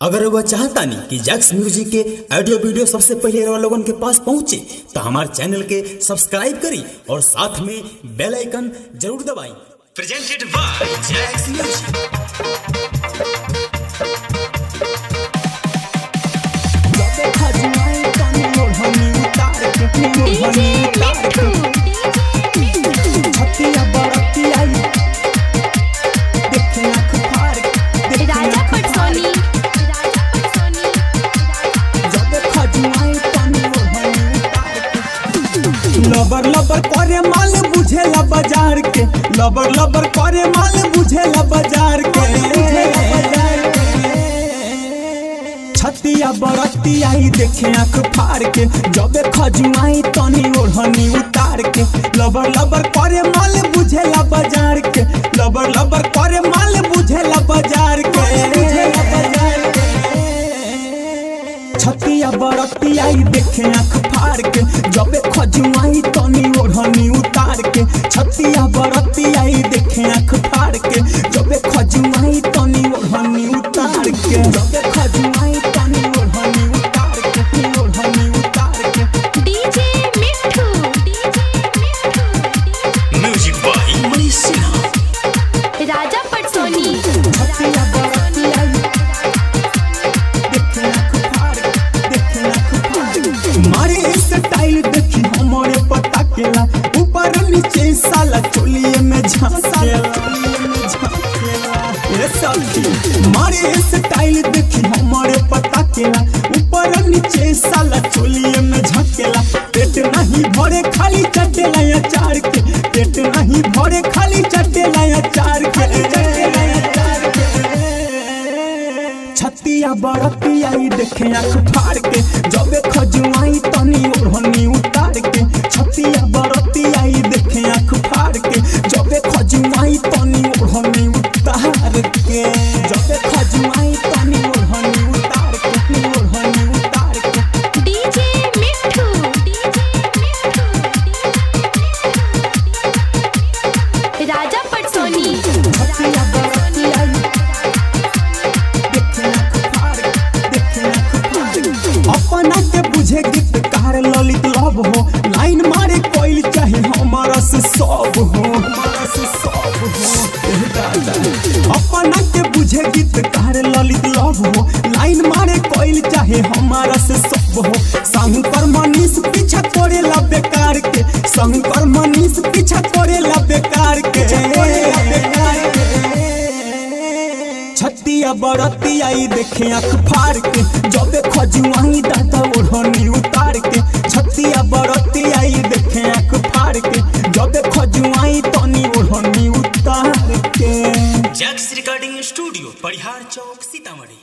अगर वह चाहता नहीं कि जैक्स म्यूज़िक के ऑडियो वीडियो सबसे पहले लोगों के पास पहुँचे तो हमारे चैनल के सब्सक्राइब करें और साथ में बेल आइकन ज़रूर दबाई प्रेजेंटेड बाय जैक्स म्यूज़िक लबर लबर करे माल बुझेला बाज़ार के। लबर लबर करे माल बुझेला बाज़ार के। छतिया बरती आई देखे आँख फाड़ के। जबे खजुआई तनी ओढ़नी उतार के। लबर लबर करे माल बुझेला बाज़ार के। लबर लबर बरती आई देखे आँख फाड़ के। जबे खजुआई तनी ओढ़नी उतार के। छतिया बरती साला चोलिए में झांकेला ये सखी मारे स्टाइल देखी हमारे पता केला ऊपर नीचे साला चोलिए में झकेला पेट नहीं भरे खाली चटेला या चार के पेट नहीं भरे खाली चटेला या चार के छतिया आई देखे आँख फाड़ के बुझे गीतकार ललित लव हो। लाइन मारे कोई चाहे हमारा से सब हो। अपना के बुझे गीतकार ललित लव हो। लाइन मारे कोई चाहे हमारा से सब हो। पर मनीष पीछा करेला बेकार के। पर मनीष पीछा करेला बेकार के बेकार के। बरती आई देखे आँख फाड़ के जबे खजुआई दादा ओढ़नी उतार के छतिया बरती आई देखे आँख फाड़ के जबे खजुआई तनी ओढ़नी उतार के Jacks recording studio, Parihar Chowk, Sitamarhi.